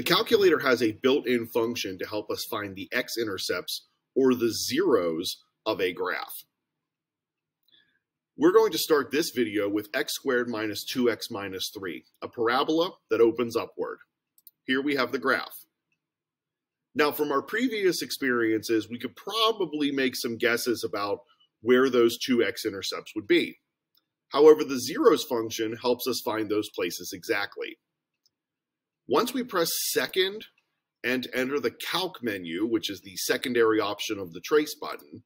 The calculator has a built-in function to help us find the x-intercepts or the zeros of a graph. We're going to start this video with x squared minus 2x minus 3, a parabola that opens upward. Here we have the graph. Now, from our previous experiences, we could probably make some guesses about where those two x-intercepts would be. However, the zeros function helps us find those places exactly. Once we press second and enter the calc menu, which is the secondary option of the trace button,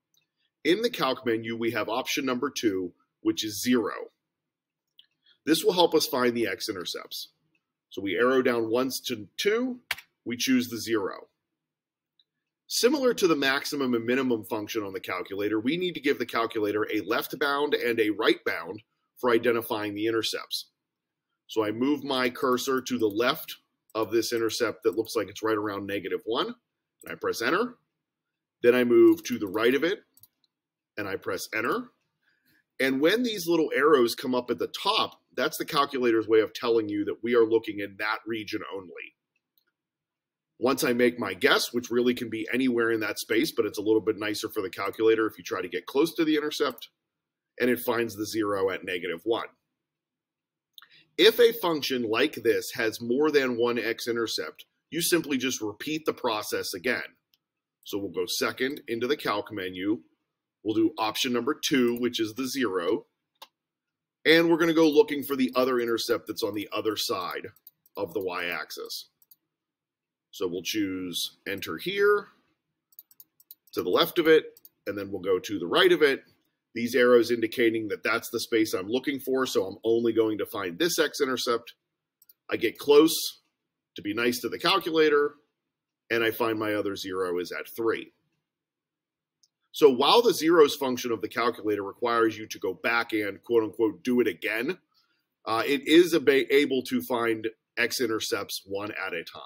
in the calc menu, we have option number two, which is zero. This will help us find the x-intercepts. So we arrow down once to two, we choose the zero. Similar to the maximum and minimum function on the calculator, we need to give the calculator a left bound and a right bound for identifying the intercepts. So I move my cursor to the left of this intercept that looks like it's right around negative one, and I press enter. Then I move to the right of it, and I press enter. And when these little arrows come up at the top, that's the calculator's way of telling you that we are looking in that region only. Once I make my guess, which really can be anywhere in that space, but it's a little bit nicer for the calculator if you try to get close to the intercept, and it finds the zero at negative one. If a function like this has more than one x-intercept, you simply just repeat the process again. So we'll go second into the calc menu, We'll do option number two, which is the zero. And we're going to go looking for the other intercept that's on the other side of the y-axis. So we'll choose enter here to the left of it, and then we'll go to the right of it. These arrows indicating that that's the space I'm looking for, so I'm only going to find this x-intercept. I get close to be nice to the calculator, and I find my other zero is at 3. So while the zeros function of the calculator requires you to go back and quote unquote do it again, uh, it is able to find x-intercepts one at a time.